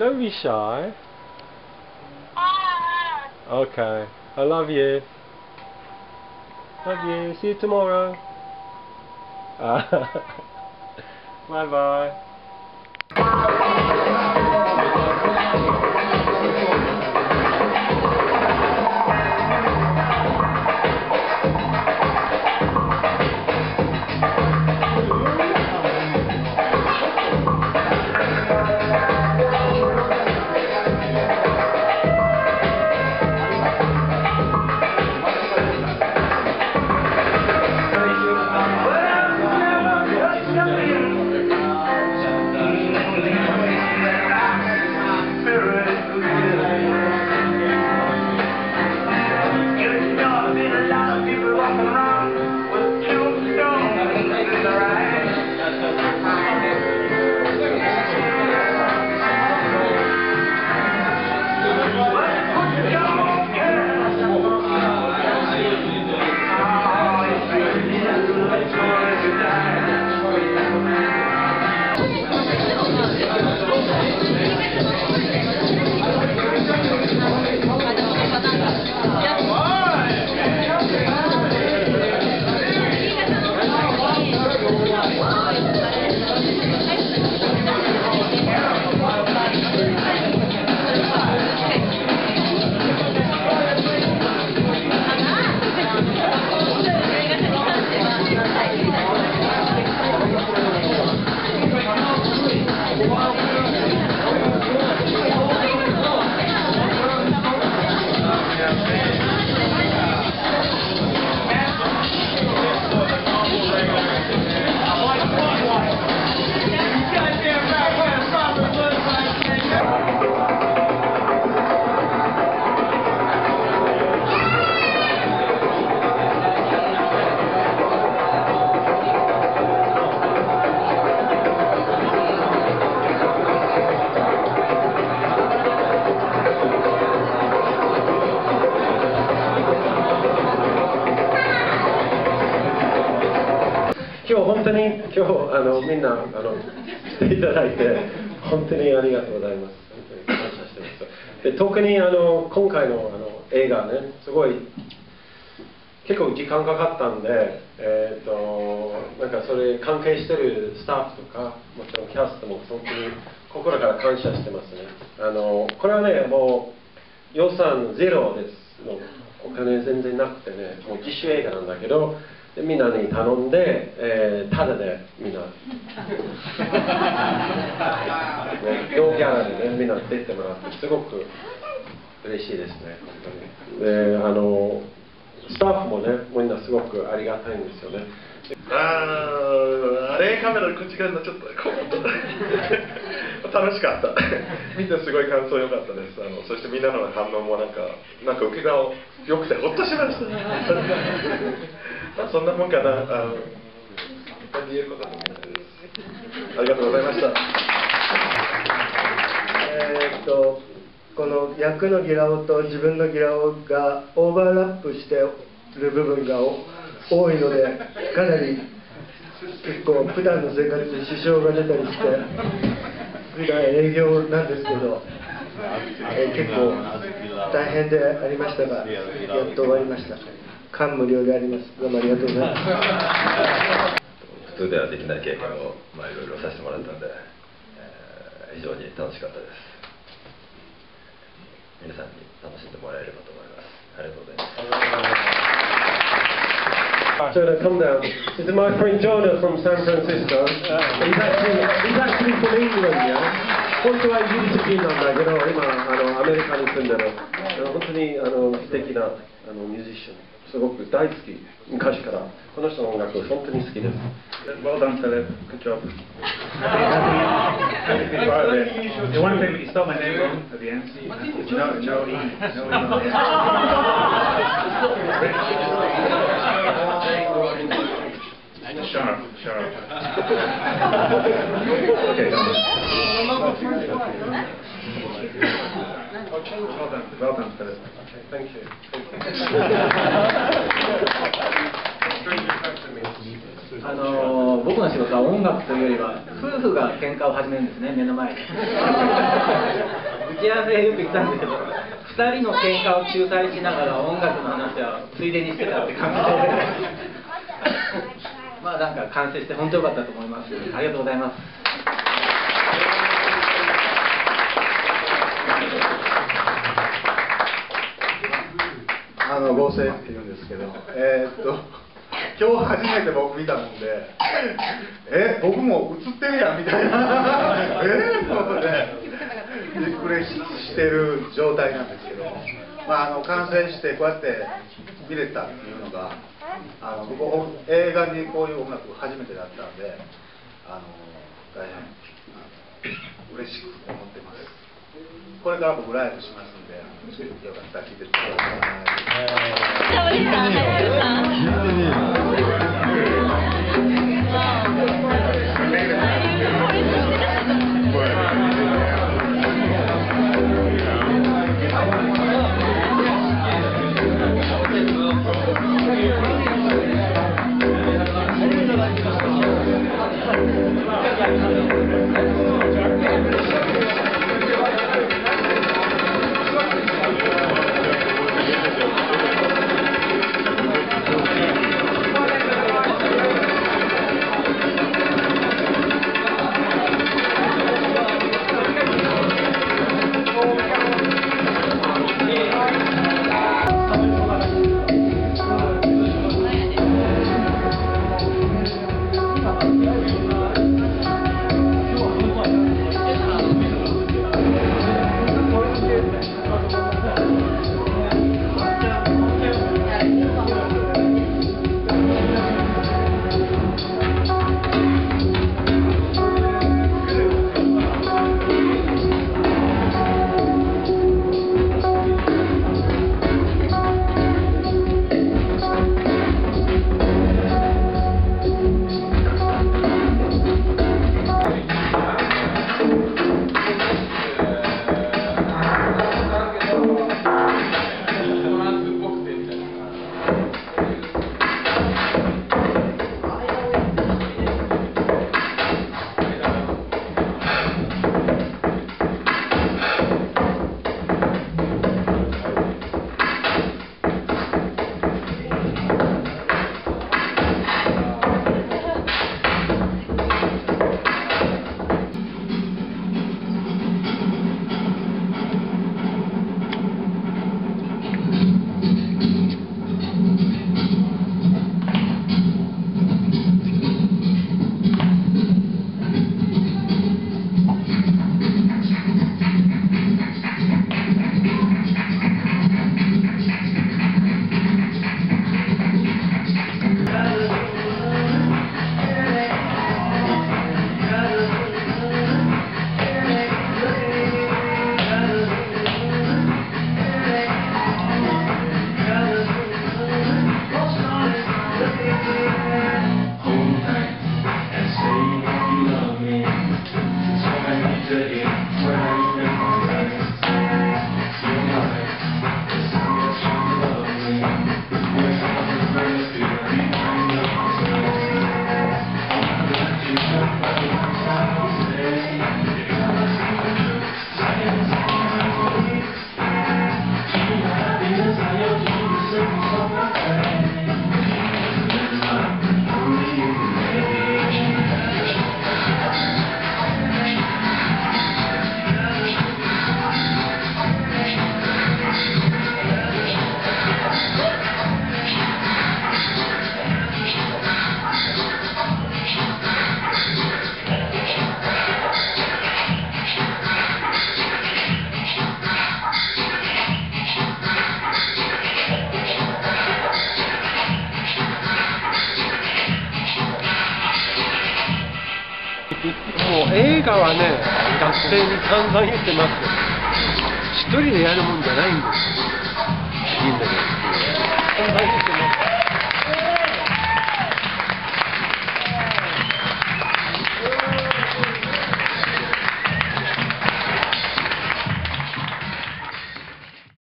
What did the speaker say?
on, don't be shy. Okay. I love you. Love you. See you tomorrow. bye bye. 当に今日あのみんなあの来ていただいて本当にありがとうございます。本当に感謝してます。で特にあの今回のあの映画ねすごい結構時間かかったんで、えー、となんかそれ関係してるスタッフとかもちろんキャストも本当に心から感謝してますね。あのこれはねもう予算ゼロですお金全然なくてねもう自主映画なんだけどでみんなに頼んで、えー、ただでみんな、ね、両ギャラでねみんな出てもらってすごく嬉しいですね。本当にであのスタッフもねみんなすごくありがたいんですよねああれカメラこっち側になっちゃった。こう。楽しかった。みんなすごい感想良かったです。あのそしてみんなの反応もなんかなんか受け顔良くてほっとしました。まあそんなもんかな。あの言えることはみんなですありがとうございました。えっとこの役のギラオと自分のギラオがオーバーラップしてる部分が多いのでかなり結構普段の生活に支障が出たりして普段営業なんですけど、えー結構大変でありましたがやっと終わりました。感無量であります。どうもありがとうございます。普通ではできない経験を、まあ、いろいろさせてもらったんで、えー非常に楽しかったです。皆さんに楽しんでもらえればと思います。ありがとうございます。Jonah, come down. This is my friend Jonah from San Francisco. He's actually, he's actually from England, yeah? 本当はイギリス人なんだけど、今、あのアメリカに住んでる。あの本当にあの素敵なあのミュージシャン。すごく大好き。昔から。この人の音楽、本当に好きです。 Well done, Philip. Good job. Happy to be part of it. The one thing that you spelled my name wrong at the end. No, no E. No E 僕の仕事は音楽というよりは夫婦が喧嘩を始めるんですね目の前で 打ち合わせよく行ったんですけど。人の喧嘩を仲裁しながら音楽の話はついでにしてたって感じで。まあなんか完成して本当良かったと思います。ありがとうございます。あの合成って言うんですけど、えーっと 今日初めて僕見たもんで、え僕も映ってるやんみたいな、えー、と思ってびっくりしてる状態なんですけど、まあ、あの完成してこうやって見れたっていうのが、あの僕映画にこういう音楽初めてだったんで、あの大変あの嬉しく思ってます。これから僕ライブしますんで、あのよかったら聞いてってください。ど生に散々言ってますよ。一人でやるもんじゃないんですいいんだけど。散々言ってます